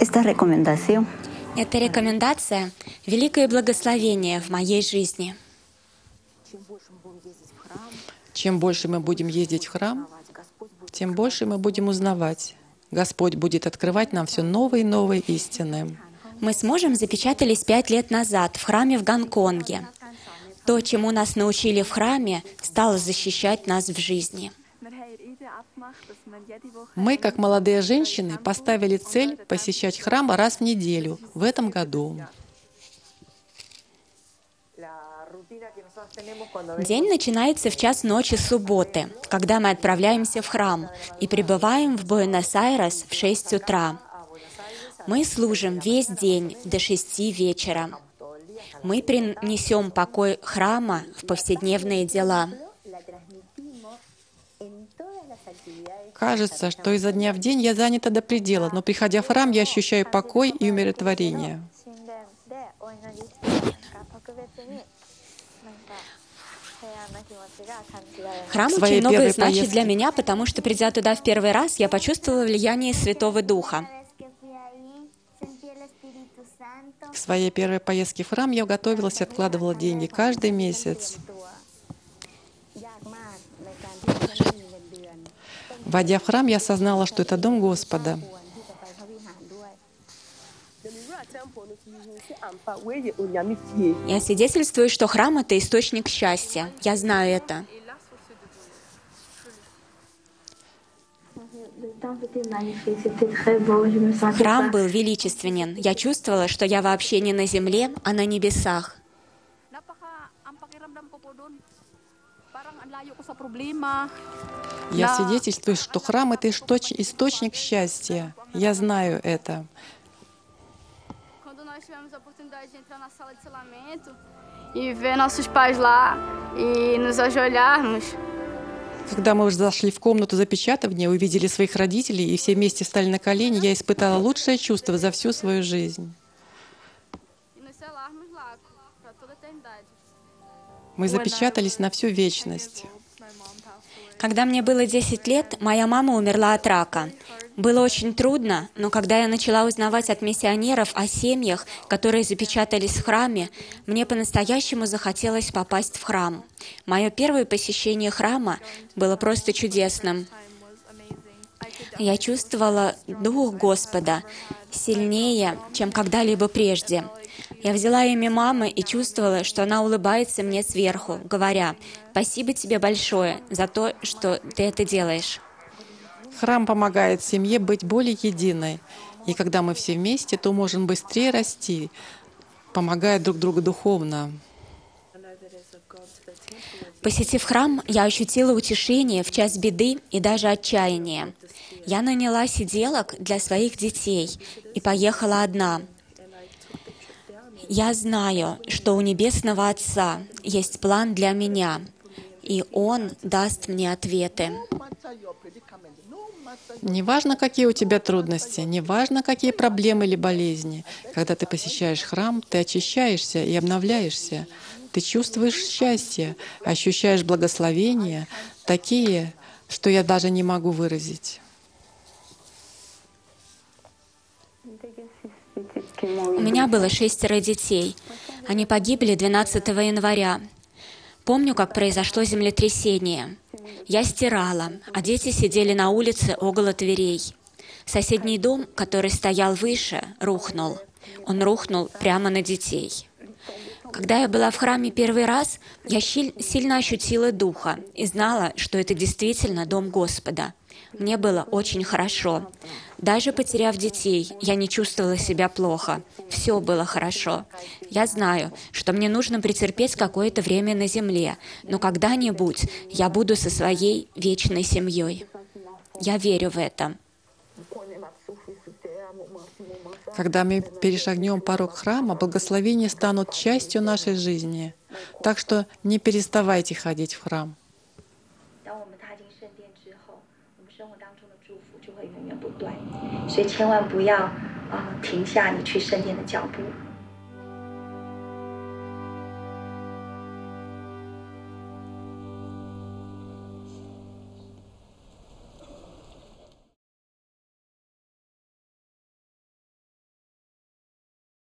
esta recomendación Эта рекомендация — великое благословение в моей жизни. Чем больше мы будем ездить в храм, тем больше мы будем узнавать. Господь будет открывать нам все новые и новые истины. Мы с мужем запечатались пять лет назад в храме в Гонконге. То, чему нас научили в храме, стало защищать нас в жизни. Мы, как молодые женщины, поставили цель посещать храм раз в неделю в этом году. День начинается в час ночи субботы, когда мы отправляемся в храм и прибываем в Буэнос-Айрес в 6 утра. Мы служим весь день до 6 вечера. Мы принесем покой храма в повседневные дела. Кажется, что изо дня в день я занята до предела, но приходя в храм, я ощущаю покой и умиротворение. Храм Своей очень многое значит поездке. для меня, потому что, придя туда в первый раз, я почувствовала влияние Святого Духа. К своей первой поездке в храм я готовилась и откладывала деньги каждый месяц. Войдя в храм, я осознала, что это дом Господа. Я свидетельствую, что храм — это источник счастья. Я знаю это. Храм был величественен. Я чувствовала, что я вообще не на земле, а на небесах. Я свидетельствую, что храм — это источ- источник счастья. Я знаю это. E e Когда мы уже зашли в комнату запечатывания, увидели своих родителей и все вместе встали на колени, я испытала лучшее чувство за всю свою жизнь. Мы запечатались на всю вечность. Когда мне было 10 лет, моя мама умерла от рака. Было очень трудно, но когда я начала узнавать от миссионеров о семьях, которые запечатались в храме, мне по-настоящему захотелось попасть в храм. Мое первое посещение храма было просто чудесным. Я чувствовала Дух Господа сильнее, чем когда-либо прежде. Я взяла имя мамы и чувствовала, что она улыбается мне сверху, говоря, «Спасибо тебе большое за то, что ты это делаешь». Храм помогает семье быть более единой. И когда мы все вместе, то можем быстрее расти, помогая друг другу духовно. Посетив храм, я ощутила утешение в час беды и даже отчаяния. Я наняла сиделок для своих детей и поехала одна. Я знаю, что у Небесного Отца есть план для меня, и Он даст мне ответы. Неважно, какие у тебя трудности, неважно, какие проблемы или болезни. Когда ты посещаешь храм, ты очищаешься и обновляешься. Ты чувствуешь счастье, ощущаешь благословения, такие, что я даже не могу выразить. У меня было шестеро детей. Они погибли 12 января. Помню, как произошло землетрясение. Я стирала, а дети сидели на улице около дверей. Соседний дом, который стоял выше, рухнул. Он рухнул прямо на детей. Когда я была в храме первый раз, я сильно ощутила Духа и знала, что это действительно Дом Господа. Мне было очень хорошо. Даже потеряв детей, я не чувствовала себя плохо. Все было хорошо. Я знаю, что мне нужно претерпеть какое-то время на земле, но когда-нибудь я буду со своей вечной семьей. Я верю в это. Когда мы перешагнем порог храма, благословения станут частью нашей жизни. Так что не переставайте ходить в храм.